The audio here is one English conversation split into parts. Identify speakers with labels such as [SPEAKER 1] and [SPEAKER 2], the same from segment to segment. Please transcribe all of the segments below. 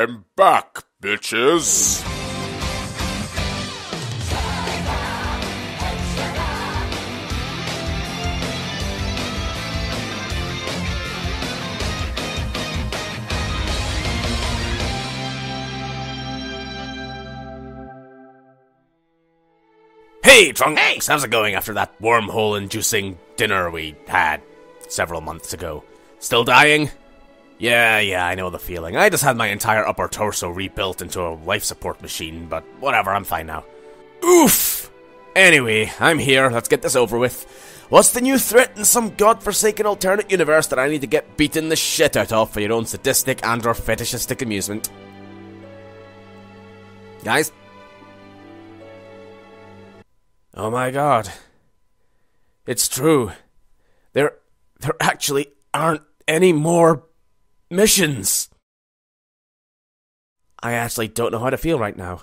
[SPEAKER 1] I'm back, bitches.
[SPEAKER 2] Hey, Trunks! How's it going after that wormhole inducing dinner we had several months ago? Still dying? Yeah, yeah, I know the feeling. I just had my entire upper torso rebuilt into a life support machine, but whatever, I'm fine now. Oof! Anyway, I'm here, let's get this over with. What's the new threat in some godforsaken alternate universe that I need to get beaten the shit out of for your own sadistic and or fetishistic amusement? Guys? Oh my god. It's true. There there actually aren't any more missions. I actually don't know how to feel right now.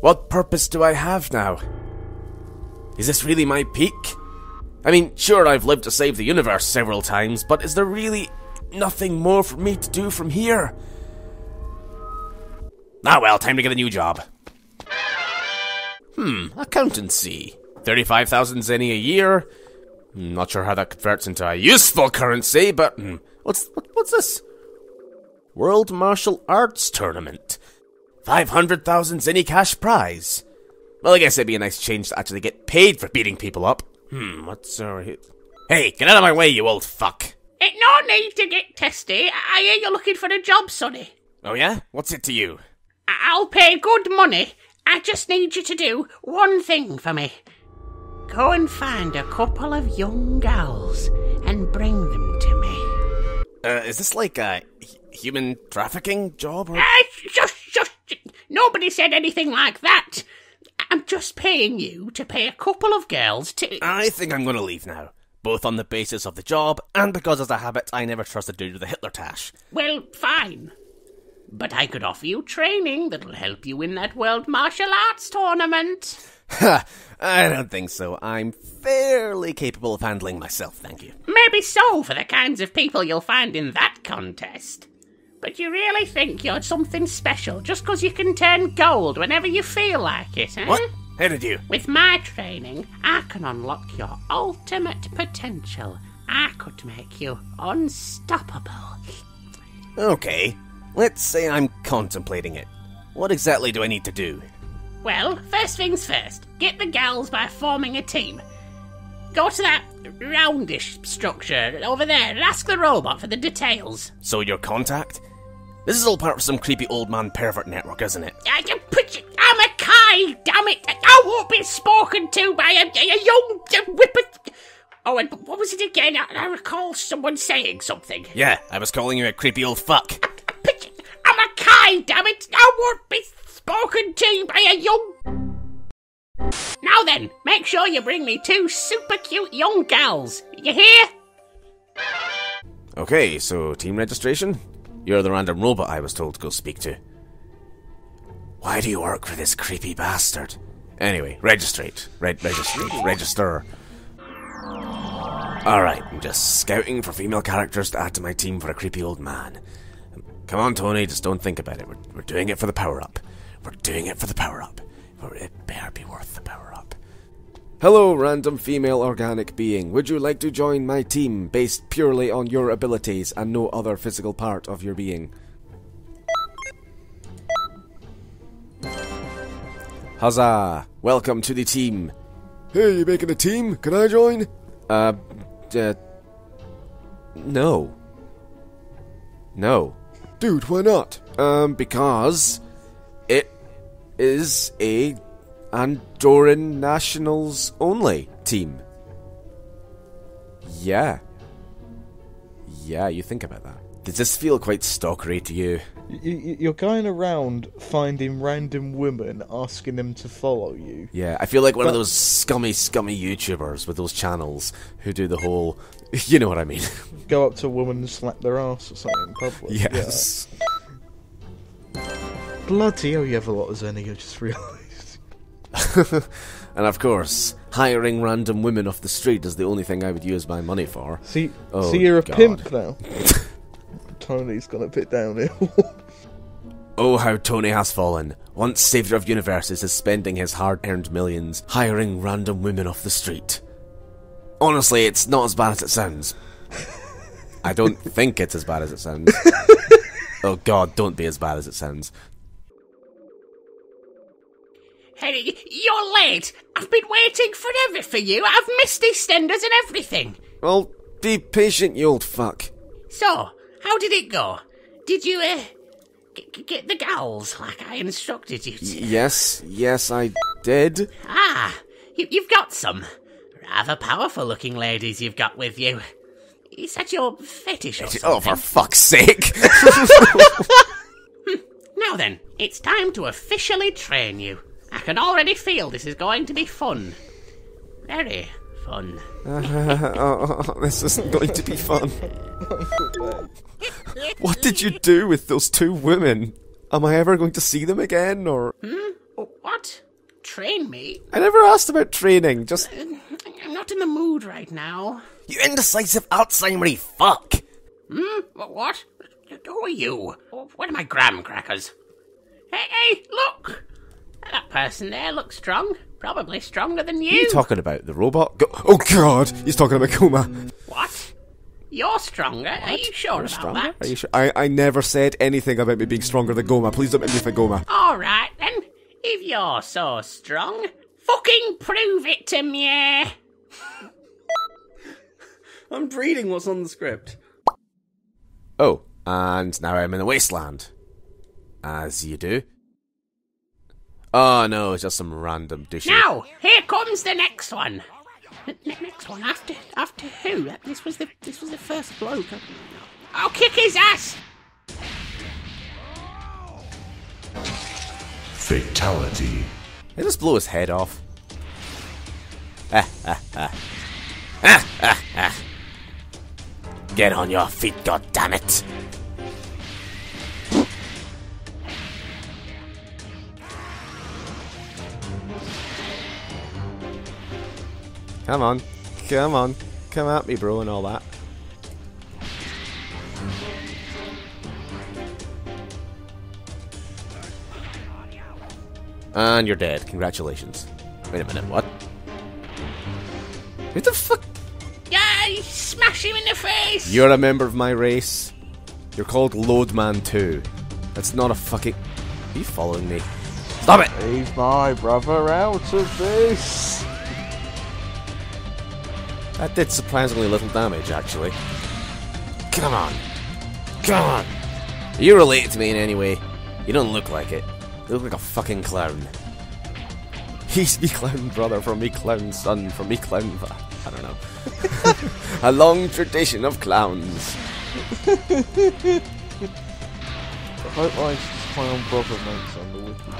[SPEAKER 2] What purpose do I have now? Is this really my peak? I mean, sure, I've lived to save the universe several times, but is there really nothing more for me to do from here? Ah well, time to get a new job. Hmm, accountancy. 35,000 zeni a year. Hmm, Not sure how that converts into a useful currency, but hmm, what's what, what's this? World Martial Arts Tournament. 500,000 zeni cash prize. Well, I guess it'd be a nice change to actually get paid for beating people up. Hmm, what's uh, Hey, get out of my way, you old fuck.
[SPEAKER 3] It no need to get testy. I hear you're looking for a job, sonny.
[SPEAKER 2] Oh yeah? What's it to you?
[SPEAKER 3] I'll pay good money. I just need you to do one thing for me. Go and find a couple of young gals and bring them to me.
[SPEAKER 2] Uh, is this like a h- human trafficking job or?
[SPEAKER 3] Ah, just, just, nobody said anything like that. I'm just paying you to pay a couple of girls to.
[SPEAKER 2] I think I'm gonna leave now. Both on the basis of the job, and because as a habit, I never trust a dude with a Hitler tash.
[SPEAKER 3] Well, fine. But I could offer you training that'll help you in that World Martial Arts tournament.
[SPEAKER 2] Ha! I don't think so. I'm fairly capable of handling myself, thank you.
[SPEAKER 3] Maybe so for the kinds of people you'll find in that contest. But you really think you're something special just 'cause you can turn gold whenever you feel like it, eh?
[SPEAKER 2] What? How did you?
[SPEAKER 3] With my training, I can unlock your ultimate potential. I could make you unstoppable.
[SPEAKER 2] Okay. Let's say I'm contemplating it. What exactly do I need to do?
[SPEAKER 3] Well, first things first, get the gals by forming a team. Go to that roundish structure over there and ask the robot for the details.
[SPEAKER 2] So your contact? This is all part of some creepy old man pervert network, isn't it?
[SPEAKER 3] I can put you. I'm a Kai, damn it! I won't be spoken to by a, a young uh, whipper. Oh, and what was it again? I, I recall someone saying something.
[SPEAKER 2] Yeah, I was calling you a creepy old fuck.
[SPEAKER 3] Damn it! I won't be spoken to by a young. Now then, make sure you bring me two super cute young gals. You hear?
[SPEAKER 2] Okay, so team registration? You're the random robot I was told to go speak to. Why do you work for this creepy bastard? Anyway, registrate. Reg- registrate. Register. Alright, I'm just scouting for female characters to add to my team for a creepy old man. Come on, Tony, just don't think about it. We're, we're doing it for the power up. We're doing it for the power up. It better be worth the power up. Hello, random female organic being. Would you like to join my team based purely on your abilities and no other physical part of your being? Huzzah! Welcome to the team. Hey, you making a team? Can I join? Uh, uh, no. No. Dude, why not? Um, because it is a Andorran Nationals only team. Yeah. Yeah, you think about that. Does this feel quite stalkery to you?
[SPEAKER 4] You, you- you're going around finding random women, asking them to follow you.
[SPEAKER 2] Yeah, I feel like one of those scummy, scummy YouTubers with those channels who do the whole. You know what I mean?
[SPEAKER 4] Go up to a woman and slap their ass or something in public.
[SPEAKER 2] yes.
[SPEAKER 4] Yeah. Bloody hell, you have a lot of Zeni, I just realised.
[SPEAKER 2] and of course, hiring random women off the street is the only thing I would use my money for.
[SPEAKER 4] See,
[SPEAKER 2] Oh,
[SPEAKER 4] see, you're a
[SPEAKER 2] God.
[SPEAKER 4] pimp now. Tony's gone a bit downhill.
[SPEAKER 2] Oh, how Tony has fallen. Once savior of universes is spending his hard-earned millions hiring random women off the street. Honestly, it's not as bad as it sounds. I don't think it's as bad as it sounds. oh god, don't be as bad as it sounds.
[SPEAKER 3] Hey, you're late. I've been waiting forever for you. I've missed EastEnders and everything.
[SPEAKER 2] Well, be patient, you old fuck.
[SPEAKER 3] So, how did it go? Did you, uh, g- g- get the gals like I instructed you to?
[SPEAKER 2] Yes, yes, I did.
[SPEAKER 3] Ah, you, you've got some. Rather powerful looking ladies you've got with you. Is that your fetish or something?
[SPEAKER 2] Oh, for fuck's sake.
[SPEAKER 3] Now then, it's time to officially train you. I can already feel this is going to be fun. Very fun.
[SPEAKER 2] oh, this isn't going to be fun. What did you do with those two women? Am I ever going to see them again, or...?
[SPEAKER 3] Oh, What? Train me?
[SPEAKER 2] I never asked about training, just...
[SPEAKER 3] Uh, I'm not in the mood right now.
[SPEAKER 2] You indecisive Alzheimer fuck!
[SPEAKER 3] Hmm? Wh- What? Who are you? Where are my graham crackers? Hey, hey, look! That person there looks strong. Probably stronger than you.
[SPEAKER 2] you talking about? The robot? Go- oh god, he's talking about Goma.
[SPEAKER 3] what? You're stronger? Are you sure about
[SPEAKER 2] Stronger?
[SPEAKER 3] that?
[SPEAKER 2] Are you sure? I, I never said anything about me being stronger than Goma. Please don't make me think Goma.
[SPEAKER 3] All right then. If you're so strong, fucking prove it to me.
[SPEAKER 2] I'm reading what's on the script. Oh, and now I'm in the wasteland. As you do. Oh no, it's just some random douche.
[SPEAKER 3] Now, here comes the next one. N- n- next one after after who? This was the this was the first bloke. I'll kick his ass.
[SPEAKER 1] Fatality.
[SPEAKER 2] They just blow his head off. Get on your feet, goddammit! Come on, come on, come at me, bro, and all that. And you're dead. Congratulations. Wait a minute, what? Who the fuck?
[SPEAKER 3] Yeah, you smash him in the face.
[SPEAKER 2] You're a member of my race. You're called Loadman 2. That's not a fucking. Are you following me? Stop it!
[SPEAKER 4] Leave my brother out of this.
[SPEAKER 2] That did surprisingly little damage, actually. Come on. Come on. Are you related to me in any way? You don't look like it. You look like a fucking clown. He's me clown brother from me clown son from me clown. fa- I don't know. a long tradition of clowns.
[SPEAKER 4] I hope I clown brother makes on the wiki.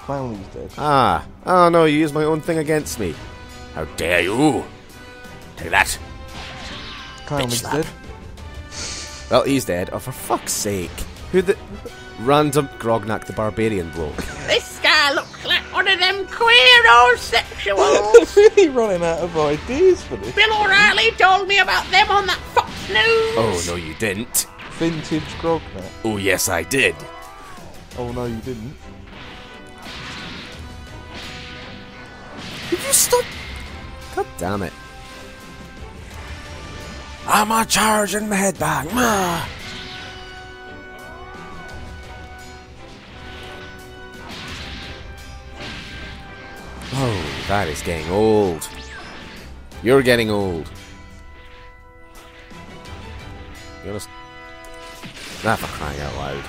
[SPEAKER 4] Clowny's dead.
[SPEAKER 2] Ah. Oh no, you used my own thing against me. How dare you! Take that.
[SPEAKER 4] Clowny's
[SPEAKER 2] slap.
[SPEAKER 4] dead.
[SPEAKER 2] Well, he's dead. Oh, for fuck's sake. Who the. Random Grognak the Barbarian bloke.
[SPEAKER 3] This guy looks like one of them queer homosexuals.
[SPEAKER 4] really running out of ideas for this.
[SPEAKER 3] Bill O'Reilly told me about them on that Fox News.
[SPEAKER 2] Oh, no, you didn't.
[SPEAKER 4] Vintage Grognak.
[SPEAKER 2] Oh, yes, I did.
[SPEAKER 4] Oh no, you didn't.
[SPEAKER 2] Did you stop? God damn it. I'm a charging headbang. Oh, that is getting old. You're getting old. You're just. Not for crying out loud.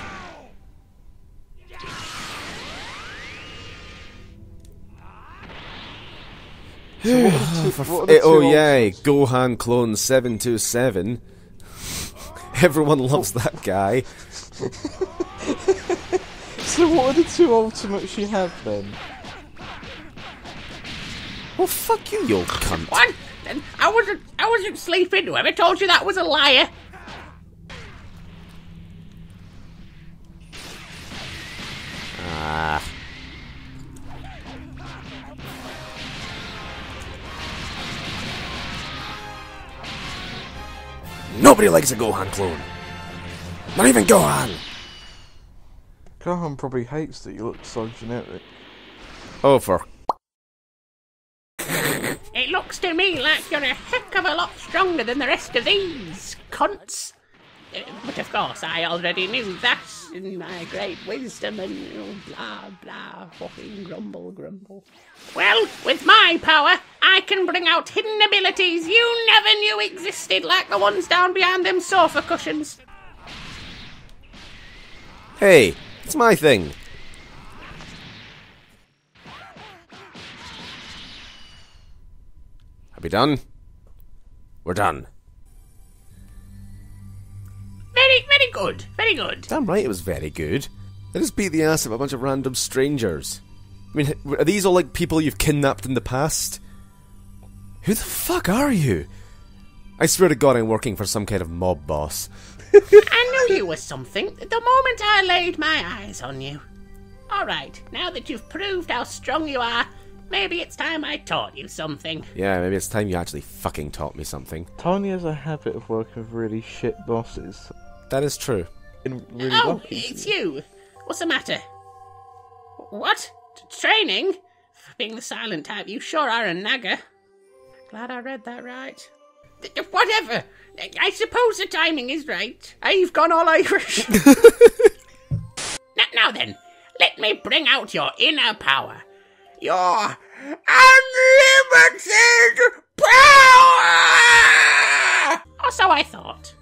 [SPEAKER 4] The
[SPEAKER 2] Eh, oh yay, Gohan Clone 727. Everyone loves that guy.
[SPEAKER 4] So what are the two ultimates you have then?
[SPEAKER 2] Well, fuck you, you cunt.
[SPEAKER 3] What? I wasn't. I wasn't sleeping. Whoever told you that was a liar.
[SPEAKER 2] Ah. Nobody likes a Gohan clone. Not even Gohan.
[SPEAKER 4] Gohan probably hates that you look so generic.
[SPEAKER 2] Oh, for
[SPEAKER 3] it looks to me like you're a heck of a lot stronger than the rest of these cunts. Uh, But of course, I already knew that in my great wisdom and you blah blah, fucking grumble grumble. Well, with my power, I can bring out hidden abilities you never knew existed, like the ones down behind them sofa cushions.
[SPEAKER 2] Hey, it's my thing. Are we done? We're done.
[SPEAKER 3] Very, very good, very good.
[SPEAKER 2] Damn right it was very good. I just beat the ass of a bunch of random strangers. I mean, are these all like people you've kidnapped in the past? Who the fuck are you? I swear to God I'm working for some kind of mob boss.
[SPEAKER 3] I knew you were something the moment I laid my eyes on you. All right, now that you've proved how strong you are, maybe it's time I taught you something.
[SPEAKER 2] Yeah, maybe it's time you actually fucking taught me something.
[SPEAKER 4] Tony has a habit of working with really shit bosses.
[SPEAKER 2] That is true.
[SPEAKER 4] And really
[SPEAKER 3] oh,
[SPEAKER 4] lucky.
[SPEAKER 3] it's you. What's the matter? What? T- training? For being the silent type, you sure are a nagger. Glad I read that right. Th- Whatever. I suppose the timing is right. I've gone all Irish. now, now then, let me bring out your inner power. Your unlimited power! Or so I thought.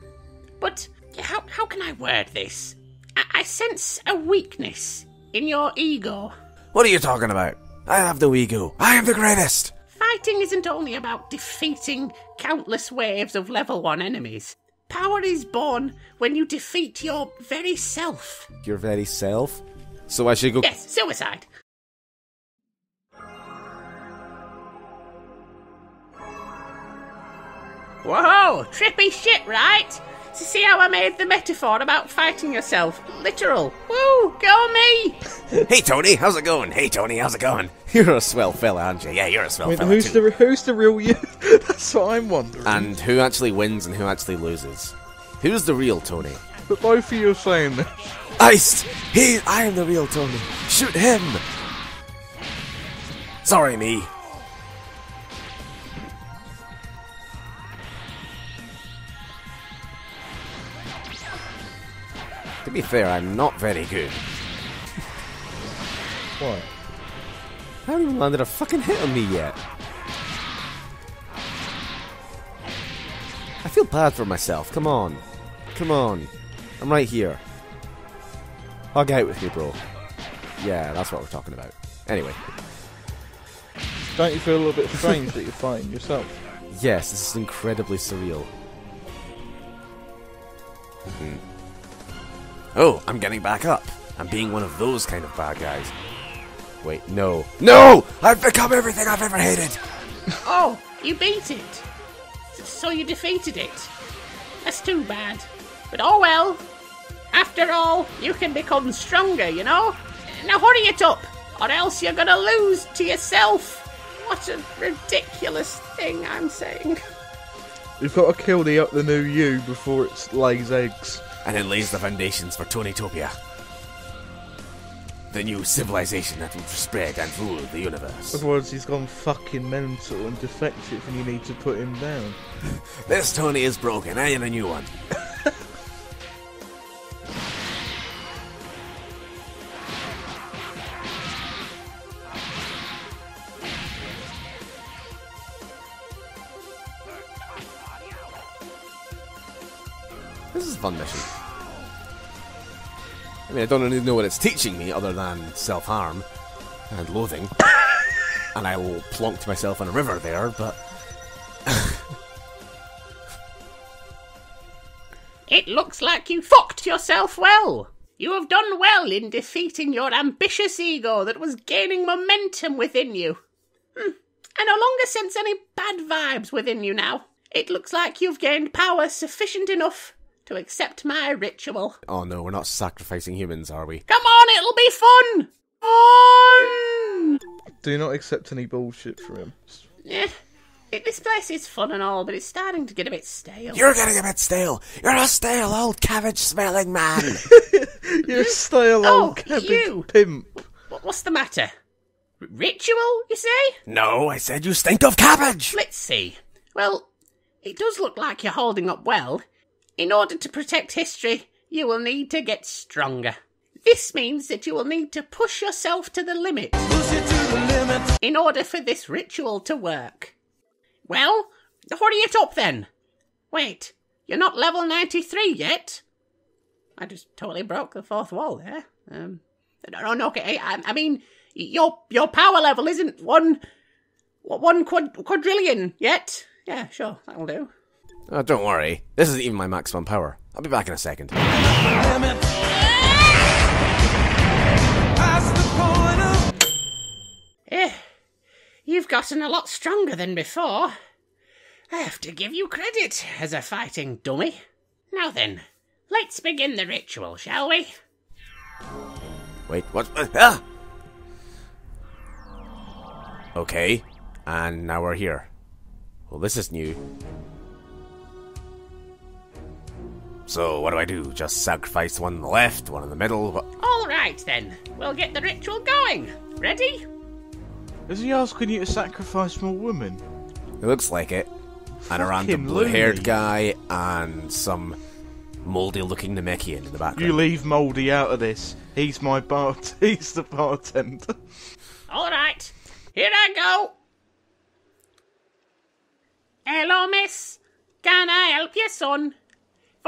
[SPEAKER 3] But how, how can I word this? I, I sense a weakness in your ego.
[SPEAKER 2] What are you talking about? I have the ego. I am the greatest.
[SPEAKER 3] Fighting isn't only about defeating countless waves of level 1 enemies. Power is born when you defeat your very self.
[SPEAKER 2] Your very self. So I should go.
[SPEAKER 3] Yes, suicide. Whoa, trippy shit, right? To see how I made the metaphor about fighting yourself literal. Woo, go me!
[SPEAKER 2] Hey Tony, how's it going? Hey Tony, how's it going? You're a swell fella, aren't you? Yeah, you're a swell
[SPEAKER 4] Wait,
[SPEAKER 2] fella
[SPEAKER 4] who's
[SPEAKER 2] too.
[SPEAKER 4] the who's the real you? That's what I'm wondering.
[SPEAKER 2] And who actually wins and who actually loses? Who's the real Tony?
[SPEAKER 4] but both of you are saying this.
[SPEAKER 2] Iced! He, I am the real Tony. Shoot him! Sorry, me. Be fair, I'm not very good.
[SPEAKER 4] What?
[SPEAKER 2] I haven't even landed a fucking hit on me yet. I feel bad for myself. Come on. Come on. I'm right here. Hug out with me, bro. Yeah, that's what we're talking about. Anyway,
[SPEAKER 4] Don't you feel a little bit strange that you're fighting yourself?
[SPEAKER 2] yes, this is incredibly surreal. Hmm. Oh, I'm getting back up. I'm being one of those kind of bad guys. Wait, no. No! I've become everything I've ever hated!
[SPEAKER 3] Oh, you beat it. So you defeated it. That's too bad. But oh well. After all, you can become stronger, you know? Now hurry it up, or else you're gonna lose to yourself. What a ridiculous thing I'm saying.
[SPEAKER 4] You've got to kill the the new you before it lays eggs.
[SPEAKER 2] And it lays the foundations for Tonytopia. The new civilization that will spread and rule the universe.
[SPEAKER 4] Otherwise, he's gone fucking mental and defective, and you need to put him down.
[SPEAKER 2] This Tony is broken, I am a new one. a fun mission. I mean, I don't really know what it's teaching me other than self harm and loathing. and I will plonked myself in a river there, but
[SPEAKER 3] It looks like you fucked yourself well. You have done well in defeating your ambitious ego that was gaining momentum within you. Hmm. I no longer sense any bad vibes within you now. It looks like you've gained power sufficient enough to accept my ritual.
[SPEAKER 2] Oh no, we're not sacrificing humans, are we?
[SPEAKER 3] Come on, it'll be fun! Fun!
[SPEAKER 4] Do not accept any bullshit from him.
[SPEAKER 3] Yeah. It- This place is fun and all, but it's starting to get a bit stale.
[SPEAKER 2] You're getting a bit stale. You're a stale old cabbage smelling man.
[SPEAKER 4] You hmm? stale
[SPEAKER 3] Oh,
[SPEAKER 4] old cabbage
[SPEAKER 3] you.
[SPEAKER 4] pimp.
[SPEAKER 3] What- What's the matter? R- ritual, you say?
[SPEAKER 2] no, I said you stink of cabbage.
[SPEAKER 3] Let's see. Well, it does look like you're holding up well. In order to protect history, you will need to get stronger. This means that you will need to push yourself to the limit. In order for this ritual to work. Well, hurry it up then. Wait, you're not level 93 yet? I just totally broke the fourth wall there. Um, no, no, okay, I, I mean, your your power level isn't one one quad- quadrillion yet. Yeah, sure, that'll do.
[SPEAKER 2] Oh, don't worry. This isn't even my maximum power. I'll be back in a second.
[SPEAKER 3] Eh, you've gotten a lot stronger than before. I have to give you credit as a fighting dummy. Now then, let's begin the ritual, shall we?
[SPEAKER 2] Wait, what? Ah! Okay, and now we're here. Well, this is new. So, what do I do? Just sacrifice one on the left, one in the middle? What?
[SPEAKER 3] All right then, we'll get the ritual going. Ready?
[SPEAKER 4] Is he asking you to sacrifice more women?
[SPEAKER 2] It looks like it. And a random blue haired guy and some mouldy looking Namekian in the background.
[SPEAKER 4] You leave Mouldy out of this. He's my bar. He's the bartender.
[SPEAKER 3] All right, here I go. Hello, miss. Can I help you, son?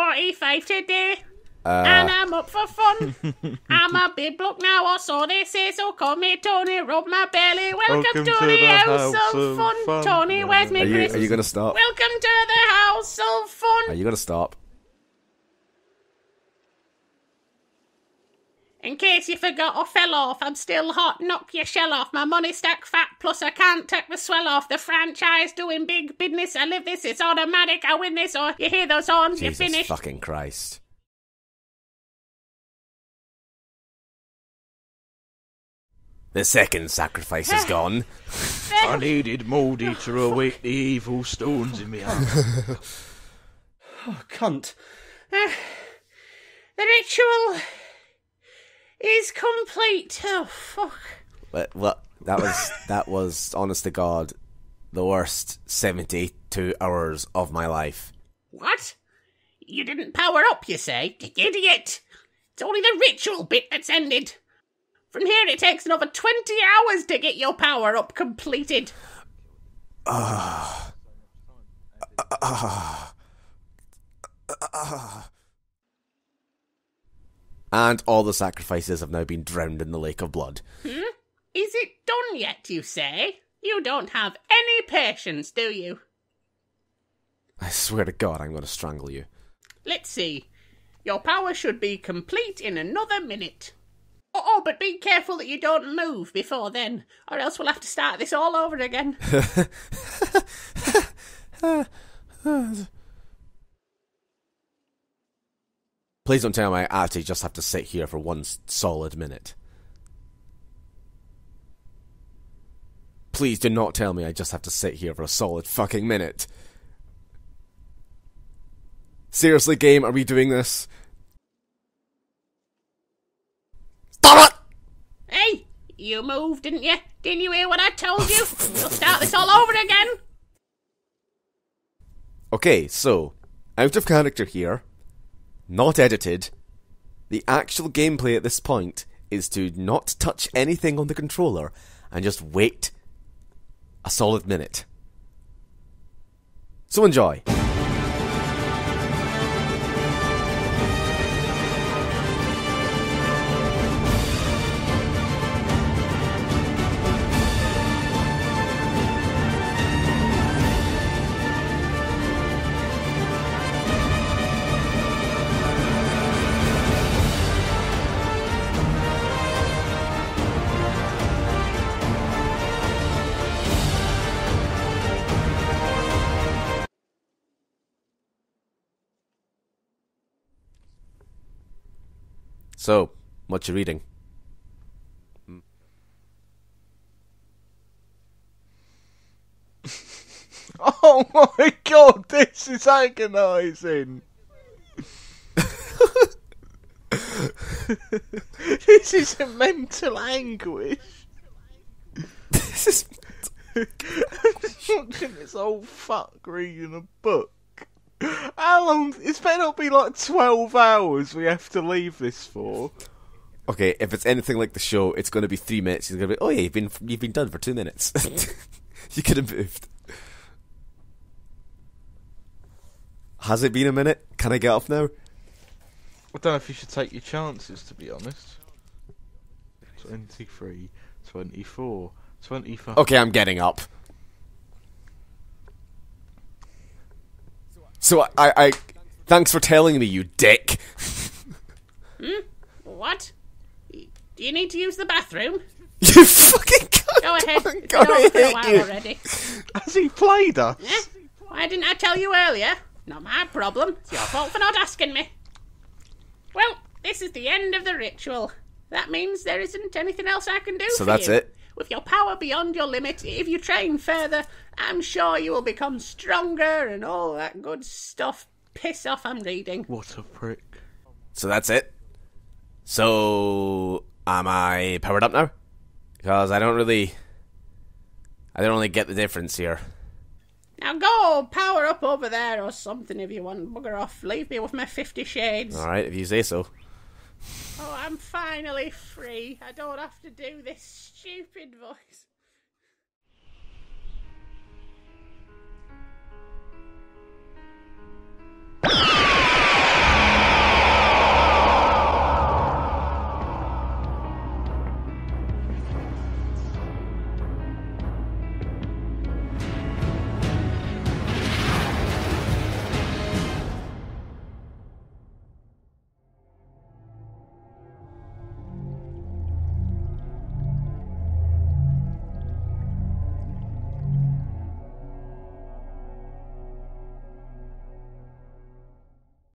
[SPEAKER 3] 45 today. Uh, and I'm up for fun. I'm a big bloke now, or so they say, so call me Tony. Rub my belly. Welcome,
[SPEAKER 4] Welcome
[SPEAKER 3] to,
[SPEAKER 4] to
[SPEAKER 3] the,
[SPEAKER 4] the
[SPEAKER 3] house,
[SPEAKER 4] house
[SPEAKER 3] of
[SPEAKER 4] of
[SPEAKER 3] fun.
[SPEAKER 4] fun.
[SPEAKER 3] Tony, where's me
[SPEAKER 2] Are you,
[SPEAKER 3] Chris?
[SPEAKER 2] are you gonna stop?
[SPEAKER 3] Welcome to the house of fun.
[SPEAKER 2] Are you gonna stop?
[SPEAKER 3] In case you forgot or fell off, I'm still hot. Knock your shell off. My money stack fat, plus I can't take the swell off. The franchise doing big business. I live this, it's automatic. I win this, or you hear those horns, you're finished.
[SPEAKER 2] fucking Christ. The second sacrifice is gone.
[SPEAKER 4] I needed Mouldy to awake the evil stones in me heart.
[SPEAKER 5] Oh, cunt.
[SPEAKER 3] The ritual is complete. Oh, fuck.
[SPEAKER 2] But what that was that was honest to God the worst seventy two hours of my life.
[SPEAKER 3] What? You didn't power up, you say? You idiot! It's only the ritual bit that's ended. From here, it takes another 20 hours to get your power up completed. Ah. Ah. Ah.
[SPEAKER 2] And all the sacrifices have now been drowned in the lake of blood. Hmm?
[SPEAKER 3] Is it done yet, you say? You don't have any patience, do you?
[SPEAKER 2] I swear to God, I'm going to strangle you.
[SPEAKER 3] Let's see. Your power should be complete in another minute. Oh, oh, but be careful that you don't move before then, or else we'll have to start this all over again.
[SPEAKER 2] Please don't tell me I actually just have to sit here for one solid minute. Please do not tell me I just have to sit here for a solid fucking minute. Seriously, game, are we doing this? Stop it!
[SPEAKER 3] hey, you moved, didn't you? Didn't you hear what I told you? we'll start this all over again.
[SPEAKER 2] Okay, so, out of character here, not edited, the actual gameplay at this point is to not touch anything on the controller and just wait a solid minute. So enjoy. So, what you reading?
[SPEAKER 4] Oh my god, this is agonising. this is a mental anguish.
[SPEAKER 2] This is.
[SPEAKER 4] Watching this old fuck reading a book. How long? It's better not be like 12 hours we have to leave this for.
[SPEAKER 2] Okay, if it's anything like the show, it's going to be three minutes. He's going to be, oh yeah, you've been you've been done for two minutes. you could have moved. Has it been a minute? Can I get off now?
[SPEAKER 4] I don't know if you should take your chances, to be honest. 23, 24, 25.
[SPEAKER 2] Okay, I'm getting up. So I, I, I thanks for telling me, you dick. hmm?
[SPEAKER 3] What? Do you need to use the bathroom?
[SPEAKER 2] you fucking cunt.
[SPEAKER 3] Go ahead.
[SPEAKER 2] I'm gonna
[SPEAKER 3] over for a
[SPEAKER 2] hit you.
[SPEAKER 3] already.
[SPEAKER 4] Has he played us?
[SPEAKER 3] Eh? Why didn't I tell you earlier? Not my problem. It's your fault for not asking me. Well, this is the end of the ritual. That means there isn't anything else I can do
[SPEAKER 2] So
[SPEAKER 3] for
[SPEAKER 2] that's
[SPEAKER 3] you.
[SPEAKER 2] it?
[SPEAKER 3] With your power beyond your limit, if you train further, I'm sure you will become stronger and all that good stuff. Piss off, I'm reading.
[SPEAKER 4] What a prick.
[SPEAKER 2] So that's it. So am I powered up now? Because I don't really, I don't really get the difference here.
[SPEAKER 3] Now go power up over there or something if you want. Bugger off. Leave me with my Fifty Shades.
[SPEAKER 2] All right, if you say so.
[SPEAKER 3] I'm finally free. I don't have to do this stupid voice.